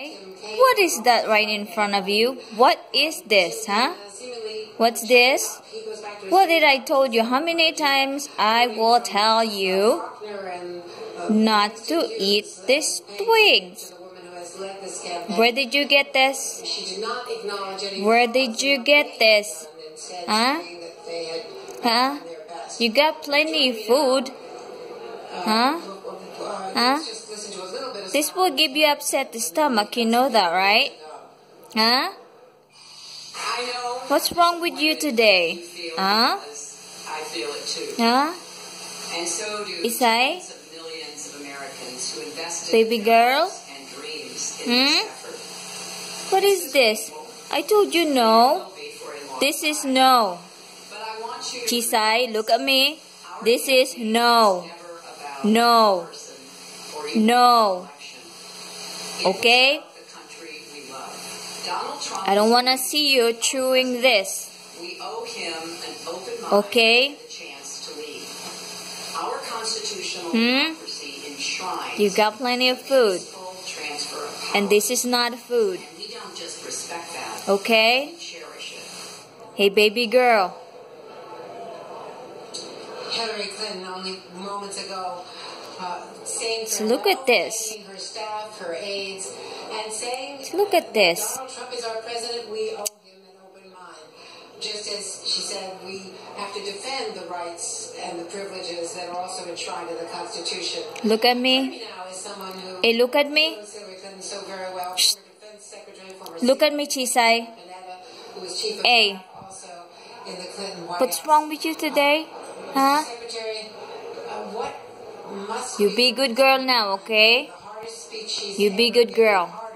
What is that right in front of you? What is this, huh? What's this? What did I told you? How many times I will tell you not to eat these twigs? Where did you get this? Where did you get this? Huh? Huh? You got plenty of food. Huh? Huh? This will give you upset the stomach, you know that, right? Huh? What's wrong with you today? Huh? I feel it too. Huh? And so do Isai? Baby girl? Hmm? What is this? I told you no. This is no. Chisai, look at me. This is no. No. Person or even No. election. It is Okay? about the country we love. Donald Trump I don't want to see you chewing this. We owe him an open mind Okay? and a chance to lead. Our constitutional Hmm? democracy You got plenty of food. full transfer of power. And this is not food. And we don't just respect that, Okay? we cherish it. Hey, baby girl. Hillary Clinton only moments ago saying So look at this. her staff, her aides, and saying Look at this. Donald Trump is our president. We owe him an open mind. Just as she said, we have to defend the rights and the privileges that are also enshrined in the Constitution. Look at me. Hillary now is someone who Hey, look at me. knows Hillary Clinton so very well. Shh. Former Defense Secretary, former Look at me, Chisai. Panetta, who was chief of Hey. staff also in the Clinton White What's wrong with you today? Uh, huh? You be good girl now, okay? You be good girl.